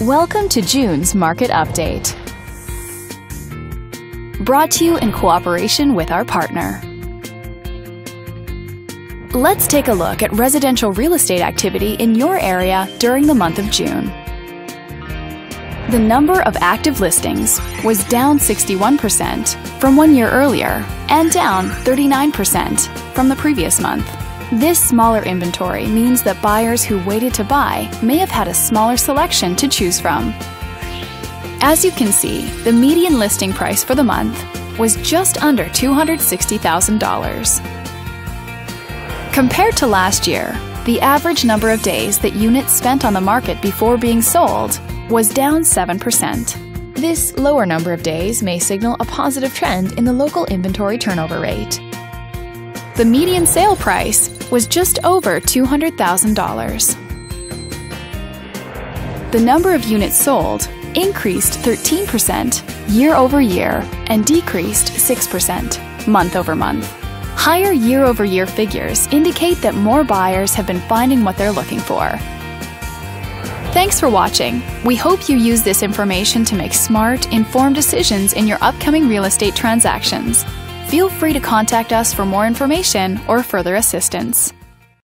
Welcome to June's Market Update. Brought to you in cooperation with our partner. Let's take a look at residential real estate activity in your area during the month of June. The number of active listings was down 61% from one year earlier and down 39% from the previous month. This smaller inventory means that buyers who waited to buy may have had a smaller selection to choose from. As you can see, the median listing price for the month was just under $260,000. Compared to last year, the average number of days that units spent on the market before being sold was down 7%. This lower number of days may signal a positive trend in the local inventory turnover rate. The median sale price was just over $200,000. The number of units sold increased 13% year over year and decreased 6% month over month. Higher year over year figures indicate that more buyers have been finding what they're looking for. Thanks for watching. We hope you use this information to make smart, informed decisions in your upcoming real estate transactions feel free to contact us for more information or further assistance.